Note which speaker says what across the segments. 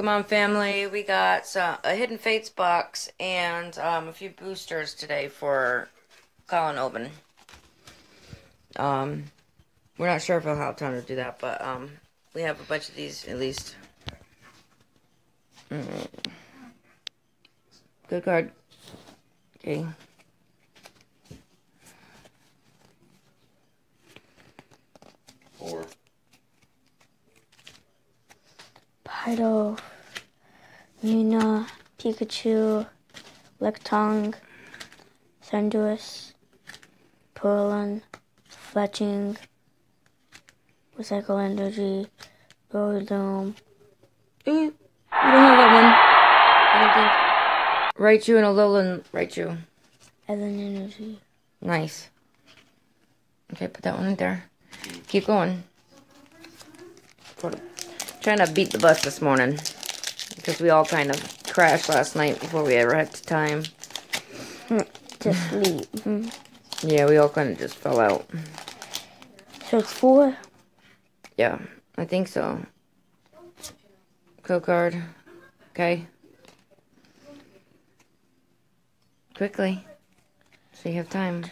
Speaker 1: Pokemon family, we got some, a Hidden Fates box and um, a few boosters today for Colin Oben. Um, we're not sure if he'll have time to do that, but um, we have a bunch of these at least. Mm. Good card. Okay.
Speaker 2: Four.
Speaker 3: Pidove, Nuna, Pikachu, Lectong, Cinderace, Perlin, Fletchling, Recycle Energy, Rotom.
Speaker 1: Ooh, you don't have that one. I don't think. Raichu and Alolan Raichu.
Speaker 3: Ellen Energy.
Speaker 1: Nice. Okay, put that one in there. Keep going. Trying to beat the bus this morning. Because we all kind of crashed last night before we ever had time.
Speaker 3: To sleep.
Speaker 1: Yeah, we all kind of just fell out.
Speaker 3: So it's four.
Speaker 1: Yeah, I think so. Code card. Okay. Quickly. So you have time.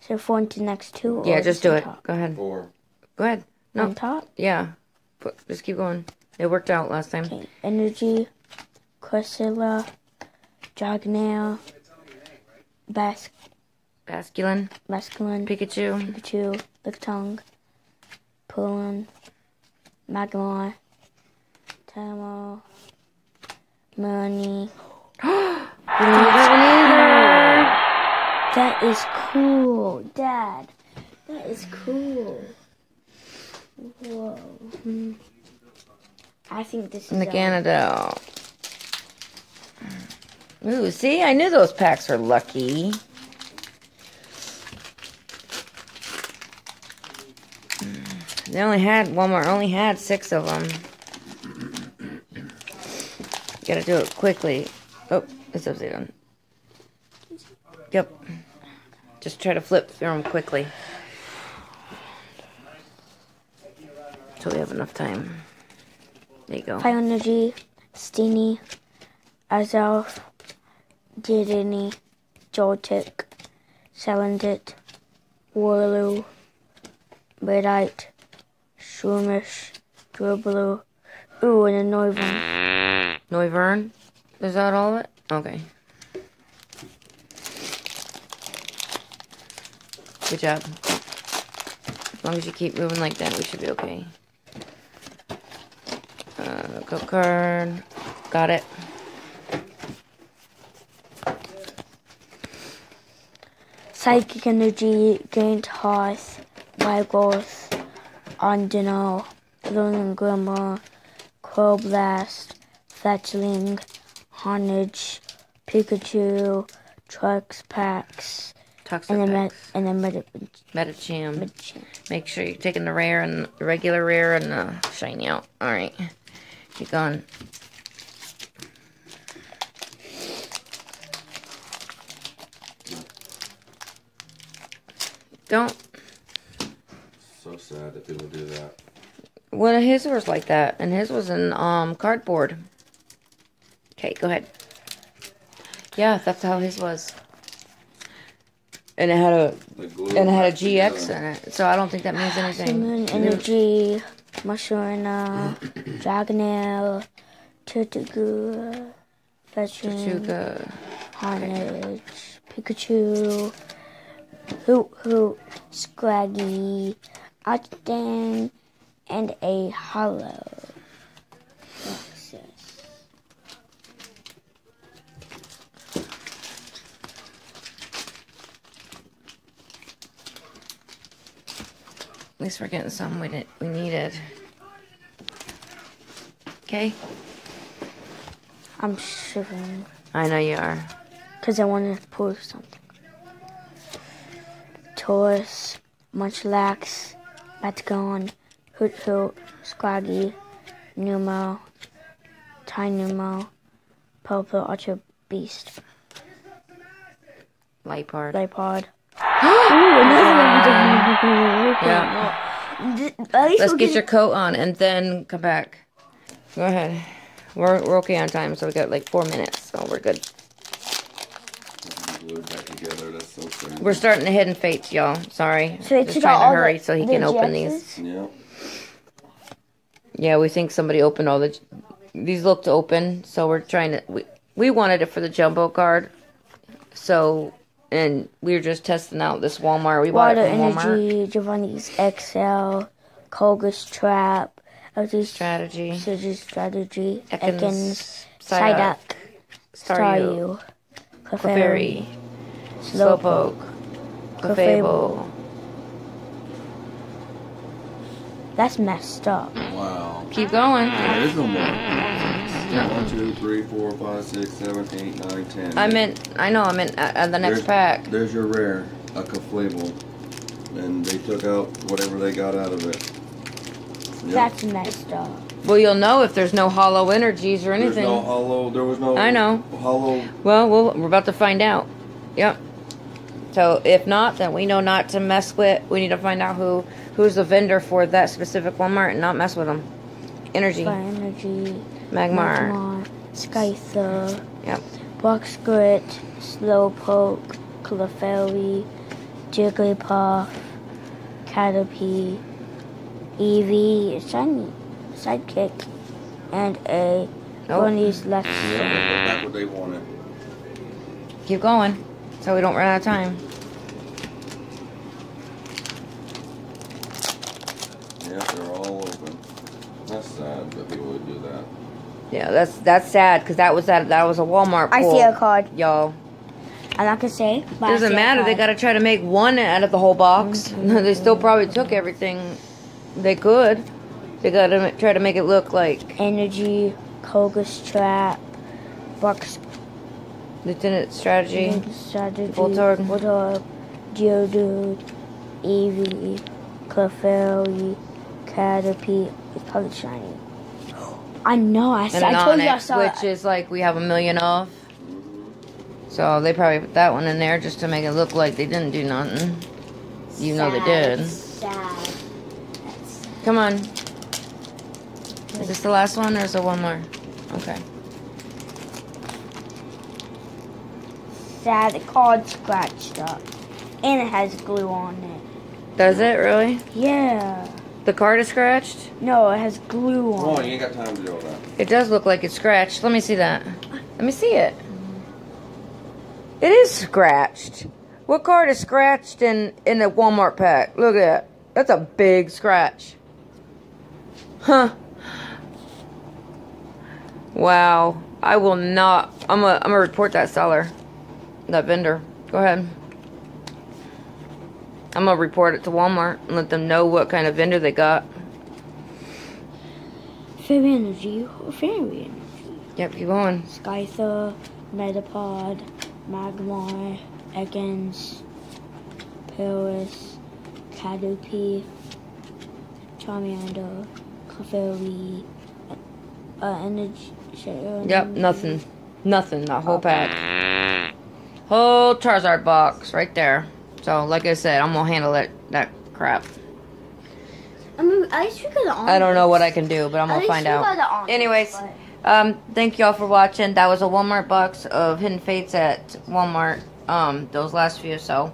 Speaker 3: So four into next two.
Speaker 1: Yeah, just do it.
Speaker 3: top?
Speaker 1: Go ahead.
Speaker 2: Four.
Speaker 1: Go ahead. No.
Speaker 3: On top.
Speaker 1: Yeah. Put, just keep going. It worked out last time.
Speaker 3: Okay. Energy, Crescilla, Dragonair, Bas-
Speaker 1: Basculin.
Speaker 3: Masculine,
Speaker 1: Pikachu.
Speaker 3: Pikachu, Lickitung, Pullen, Magmar, Tamo, Melanie. That is cool, Dad. That is cool. Whoa. I think this is
Speaker 1: the Ganadel. Ooh, see? I knew those packs were lucky. They only had Walmart only had six of them. Gotta do it quickly. Oh, it's upside down. Yep. Just try to flip through them quickly. So we have enough time. There you go.
Speaker 3: Fire Energy, Steenee, Azelf, Didini, Joltik, Salandit, Warloo, Redite, Shroomish, Dribblue, ooh, and a Noivern.
Speaker 1: Noivern? Is that all of it? Okay. Good job. As long as you keep moving like that, we should be okay. Uh, card. Got it.
Speaker 3: Psychic Energy, Gained Hearth, Wygoth, Ondino, Lunan Glimmer, Crowblast, Fletchling, Honedge, Pikachu, Trux Pax, and then and then Meta-
Speaker 1: Medicham.
Speaker 3: Meta-
Speaker 1: Make sure you're taking the rare and the regular rare and the shiny out. Alright. Keep gone. Don't.
Speaker 2: So sad that people do that.
Speaker 1: One of his was like that, and his was in um cardboard. Okay, go ahead. Yeah, that's how his was. And it had a and it had a GX
Speaker 2: together.
Speaker 1: in it, so I don't think that means anything.
Speaker 3: Moon Energy, Musharna, Dragonair,
Speaker 1: Tortuga.
Speaker 3: Honedge, Pikachu, Hoot Hoot, Scraggy, Archen, and a Hollow.
Speaker 1: At least we're getting some we, did, we needed. Okay?
Speaker 3: I'm shivering
Speaker 1: I know you are.
Speaker 3: because I want to pull something. Tauros, Munchlax, Batgon, Hoothoot, Scraggy, Numo, Tynamo, Purple Ultra Beast,
Speaker 1: Light part.
Speaker 3: Lipod. Ooh, another one.
Speaker 1: Yeah.
Speaker 3: th- at least
Speaker 1: Let's get your coat on and then come back. Go ahead. We're, we're okay on time, so we got like four minutes, so we're good.
Speaker 2: Glued back together. That's so.
Speaker 1: We're starting the hidden fates, y'all. Sorry.
Speaker 3: So
Speaker 1: Just trying to hurry
Speaker 3: the,
Speaker 1: so he can open these.
Speaker 2: Yeah.
Speaker 1: Yeah, we think somebody opened all the. These looked open, so we're trying to. We, we wanted it for the jumbo card, so and we were just testing out this Walmart. We bought
Speaker 3: Water
Speaker 1: it from Walmart.
Speaker 3: Energy, Giovanni's Exile, Koga's Trap, LG's
Speaker 1: Strategy,
Speaker 3: Strategy, Strategy,
Speaker 1: Ekans,
Speaker 3: Ekans,
Speaker 1: Psyduck,
Speaker 3: Psyduck,
Speaker 1: Staryu,
Speaker 3: Staryu,
Speaker 1: Clefairy,
Speaker 3: Clefairy,
Speaker 1: Slowpoke, Clefable.
Speaker 3: That's messed up.
Speaker 2: Wow.
Speaker 1: Keep going.
Speaker 2: There is no more. One, two, three, four, five, six, seven, eight, nine, ten.
Speaker 1: I meant, I know, I meant at, at the next
Speaker 2: There's-
Speaker 1: pack.
Speaker 2: There's your rare, a Clefable. And they took out whatever they got out of it. Yep.
Speaker 3: That's messed up.
Speaker 1: Well, you'll know if there's no hollow energies or anything.
Speaker 2: There's
Speaker 1: anything.
Speaker 2: no hollow. There was no.
Speaker 1: I know.
Speaker 2: Hollow.
Speaker 1: Well, well, we're about to find out. Yep. So if not, then we know not to mess with. We need to find out who who's the vendor for that specific Walmart and not mess with them. Energy,
Speaker 3: Fire Energy,
Speaker 1: Magmar.
Speaker 3: Magmar, Scyther,
Speaker 1: Yep.
Speaker 3: Box Grit, Slowpoke, Clefairy, Jigglypuff, Caterpie, Eevee, Shiny, Sidekick, and a
Speaker 1: Nope.
Speaker 3: Ronnie's Lex.
Speaker 2: Yeah, they got what they wanted.
Speaker 1: Keep going, so we don't run out of time.
Speaker 2: Yeah, they're all open. That's sad that people would do that.
Speaker 1: Yeah, that's that's sad because that was that that was a Walmart.
Speaker 3: I see a card.
Speaker 1: Y'all,
Speaker 3: I'm not gonna say. But
Speaker 1: doesn't
Speaker 3: see a
Speaker 1: matter. They got to try to make one out of the whole box. Mm-hmm. they still probably took everything they could. They got to try to make it look like
Speaker 3: Energy, Koga's Trap, Box
Speaker 1: Lieutenant Strategy.
Speaker 3: Strategy,
Speaker 1: Voltorb.
Speaker 3: Voltorb, Geodude, Eevee, Clefairy, Caterpie. It's probably shiny. I know. I, saw, I told you I saw
Speaker 1: which is like we have a million of. So they probably put that one in there just to make it look like they didn't do nothing. You know they did.
Speaker 3: Sad.
Speaker 1: Come on. Is this the last one or is there one more? Okay.
Speaker 3: Sad. The card scratched up, and it has glue on it.
Speaker 1: Does it really?
Speaker 3: Yeah.
Speaker 1: The card is scratched?
Speaker 3: No, it has glue on
Speaker 2: Oh,
Speaker 3: it.
Speaker 2: you ain't got time to do all that.
Speaker 1: It does look like it's scratched. Let me see that. Let me see it. It is scratched. What card is scratched in in a Walmart pack? Look at that. That's a big scratch. Huh. Wow. I will not. I'm gonna I'm gonna report that seller, that vendor. Go ahead. I'm gonna report it to Walmart and let them know what kind of vendor they got.
Speaker 3: Fairy energy, fairy energy.
Speaker 1: Yep, keep going.
Speaker 3: Scyther, Metapod, Magmar, Ekans, Paras, Caterpie, Charmander, Clefairy, uh, Energy.
Speaker 1: Yep, nothing. Nothing, that whole pack. Whole Charizard box right there. So, like I said, I'm gonna handle that, that crap.
Speaker 3: I mean, at least we got the
Speaker 1: I don't know what I can do, but I'm gonna find out. Anyways, um, thank y'all for watching. That was a Walmart box of Hidden Fates at Walmart. Um, those last few, so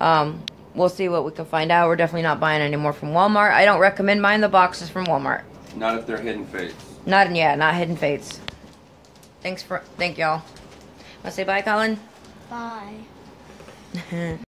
Speaker 1: um, we'll see what we can find out. We're definitely not buying any more from Walmart. I don't recommend buying the boxes from Walmart.
Speaker 2: Not if they're hidden fates.
Speaker 1: Not yeah, not Hidden Fates. Thanks for thank y'all. Wanna say bye, Colin?
Speaker 3: Bye.